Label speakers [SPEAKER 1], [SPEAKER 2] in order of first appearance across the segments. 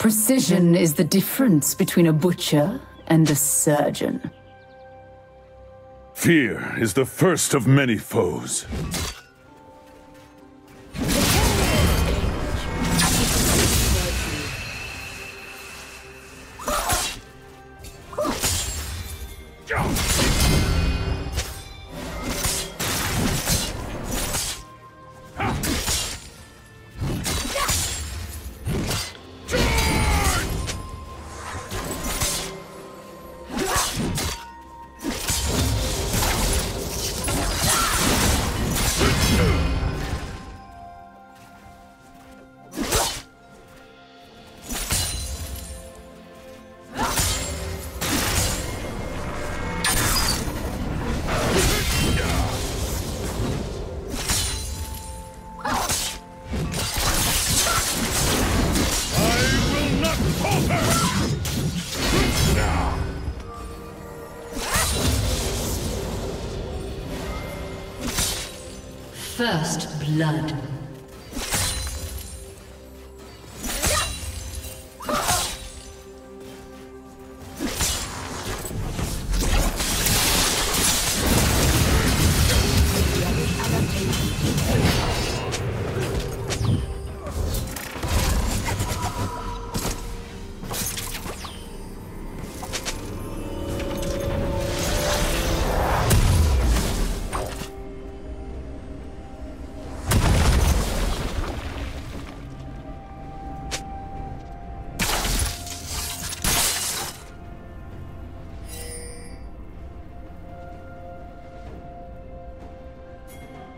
[SPEAKER 1] Precision is the difference between a butcher and a surgeon.
[SPEAKER 2] Fear is the first of many foes.
[SPEAKER 3] Blood.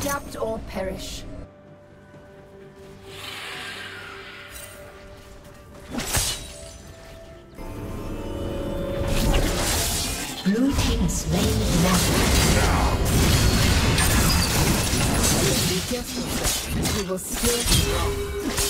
[SPEAKER 1] Adapt or perish.
[SPEAKER 3] Blue team slain the
[SPEAKER 1] Be careful, You will still be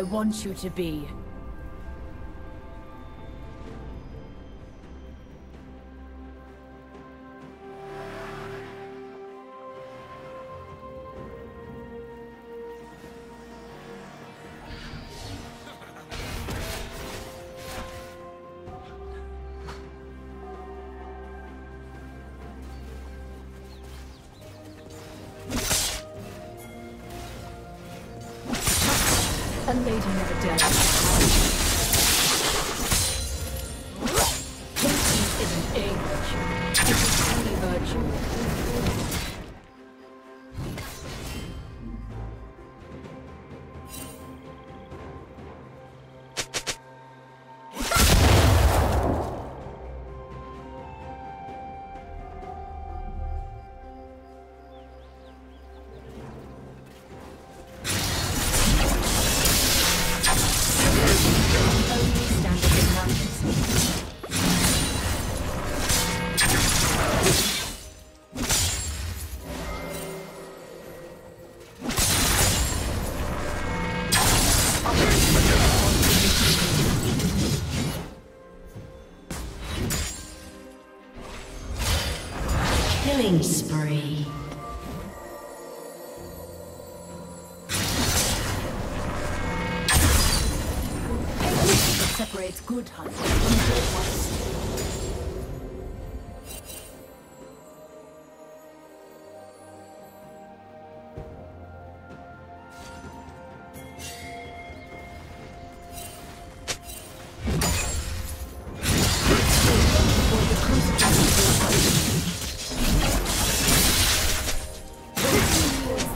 [SPEAKER 1] I want you to be. A lady never dared. Good ones.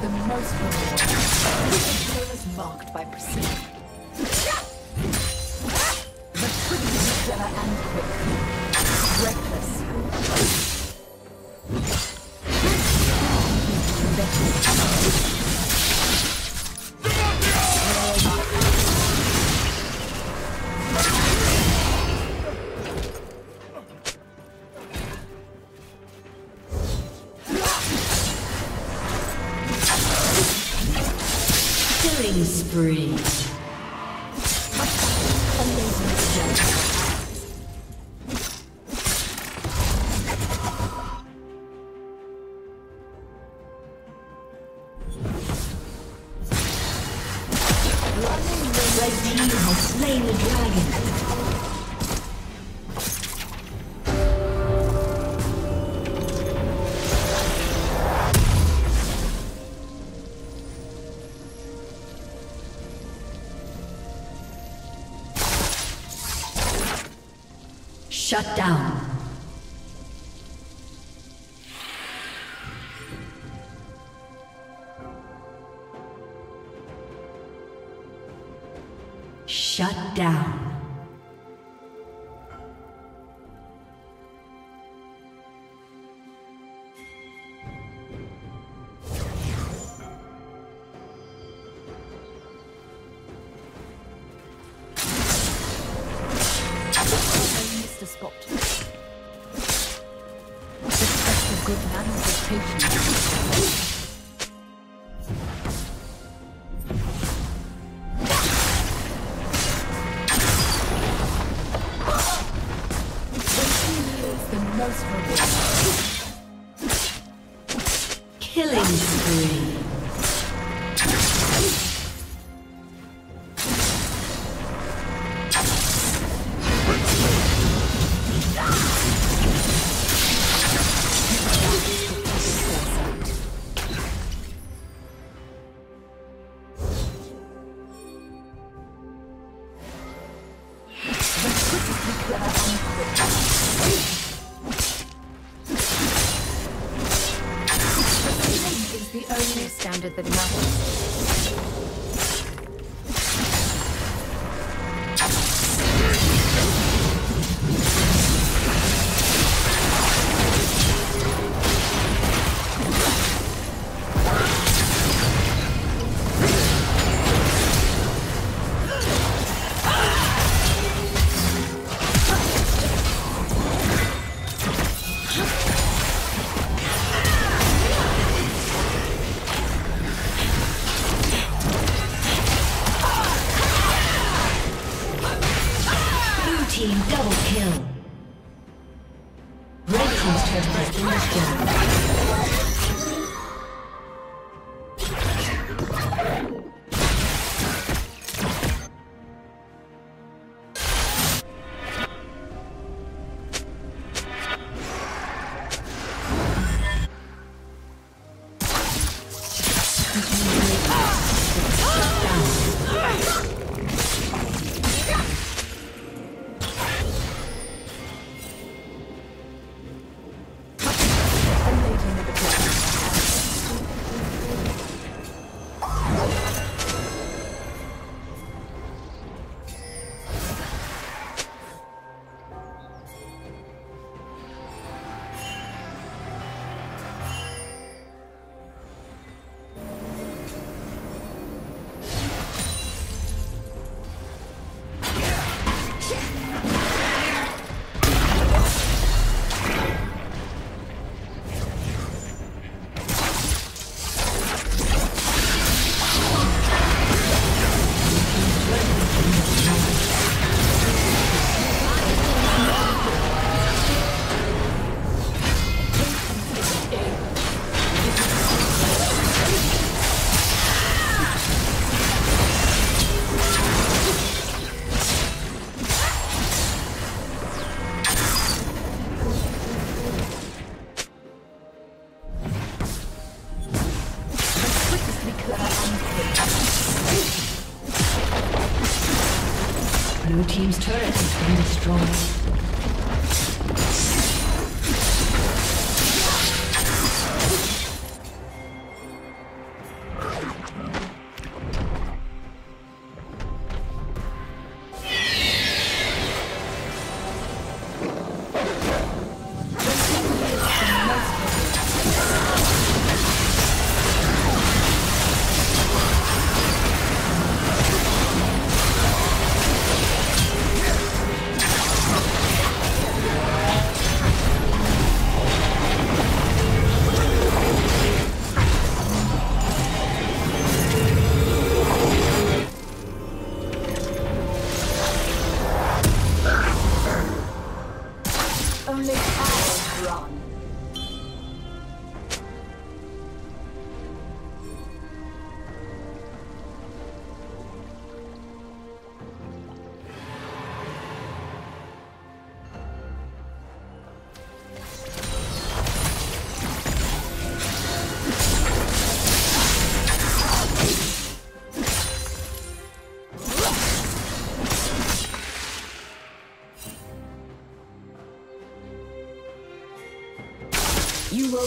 [SPEAKER 1] the most. Marked by precision. And quick. Reckless.
[SPEAKER 3] Killing Shut down.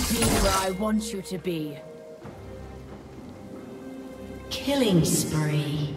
[SPEAKER 1] Be where I want you to be.
[SPEAKER 3] Killing spree.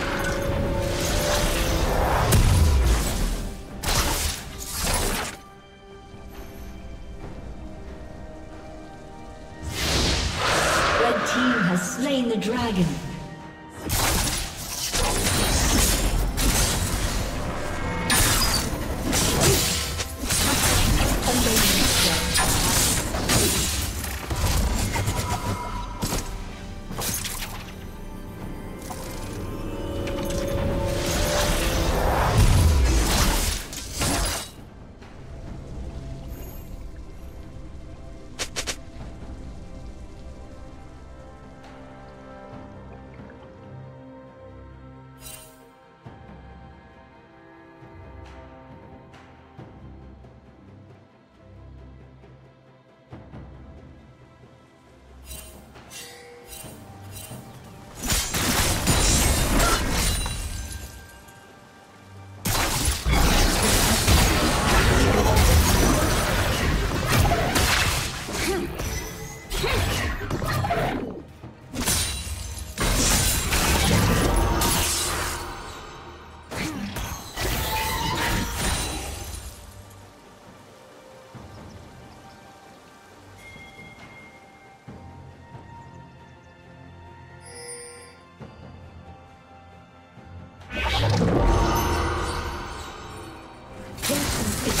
[SPEAKER 3] It's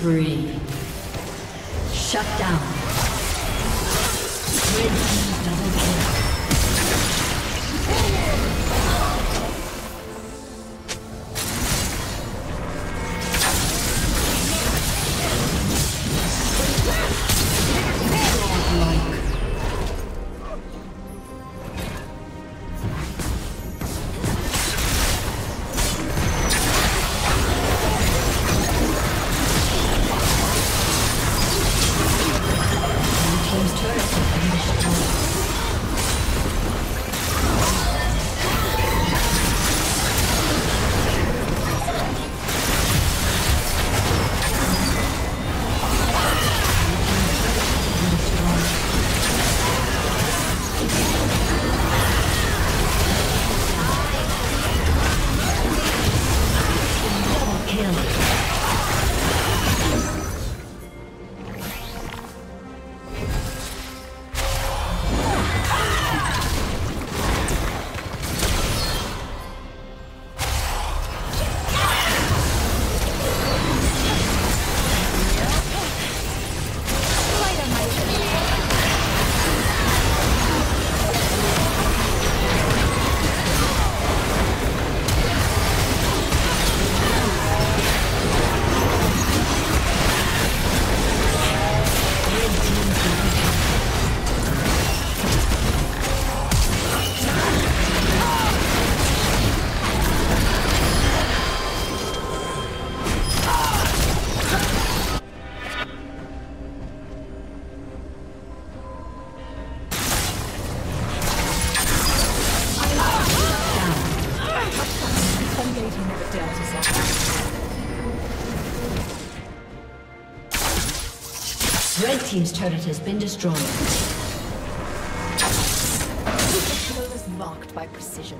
[SPEAKER 3] Killing Red team's turret has been destroyed. Kill
[SPEAKER 1] is marked by precision.